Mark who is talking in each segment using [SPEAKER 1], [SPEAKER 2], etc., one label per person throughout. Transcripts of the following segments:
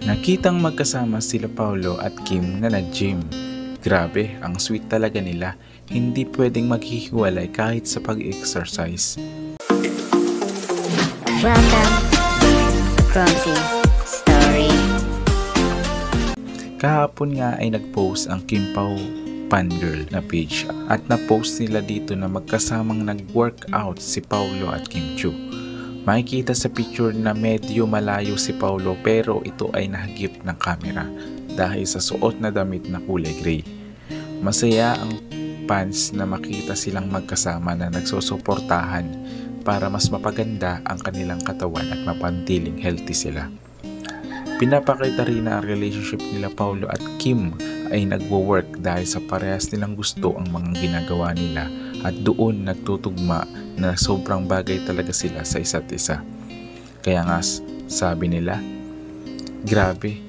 [SPEAKER 1] Nakitang magkasama sila Paulo at Kim na nag-gym. Grabe, ang sweet talaga nila. Hindi pwedeng maghihiwalay kahit sa pag-exercise.
[SPEAKER 2] Welcome, Clumsy Story.
[SPEAKER 1] Kahapon nga ay nag-post ang Kim Pao Fangirl na page at na-post nila dito na magkasamang nag-workout si Paulo at Kim Chu. Makikita sa picture na medyo malayo si Paulo pero ito ay nahagip ng camera dahil sa suot na damit na kulay gray. Masaya ang fans na makita silang magkasama na nagsusuportahan para mas mapaganda ang kanilang katawan at mapantiling healthy sila. Pinapakita rin na ang relationship nila Paulo at Kim ay nagwo-work dahil sa parehas nilang gusto ang mga ginagawa nila at doon nagtutugma na sobrang bagay talaga sila sa isa't isa. Kaya nga sabi nila, grabe,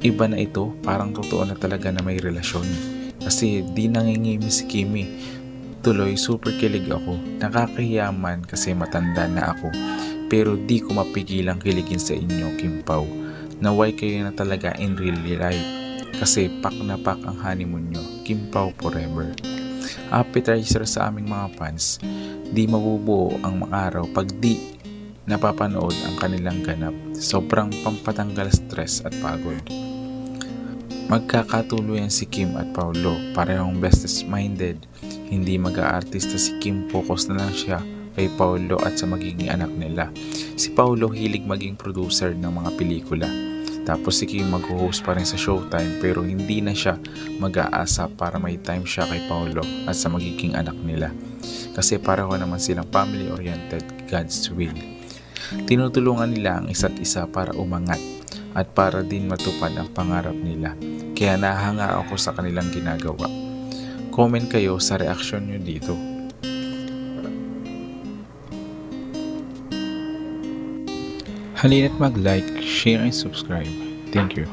[SPEAKER 1] iba na ito, parang totoo na talaga na may relasyon. Kasi di nangingimi si Kimi. Tuloy, super kilig ako. Nakakahiyaman kasi matanda na ako. Pero di ko mapigilang kiligin sa inyo, Kim Pao. Naway kayo na talaga in real life. Kasi pak na pak ang honeymoon nyo. Kim forever. Appetizer sa aming mga fans. Di mabubuo ang mga araw pag di napapanood ang kanilang ganap. Sobrang pampatanggal stress at pagod. Magkakatuluyan si Kim at Paulo, parehong business-minded. Hindi mag-aartista si Kim, focus na lang siya kay Paulo at sa magiging anak nila. Si Paulo hilig maging producer ng mga pelikula. Tapos si Kim mag-host pa rin sa Showtime pero hindi na siya mag-aasa para may time siya kay Paulo at sa magiging anak nila. Kasi pareho naman silang family-oriented, God's will. Tinutulungan nila ang isa't isa para umangat at para din matupad ang pangarap nila. Kaya nahanga ako sa kanilang ginagawa. Comment kayo sa reaksyon nyo dito. Halina't mag-like, share, and subscribe. Thank you.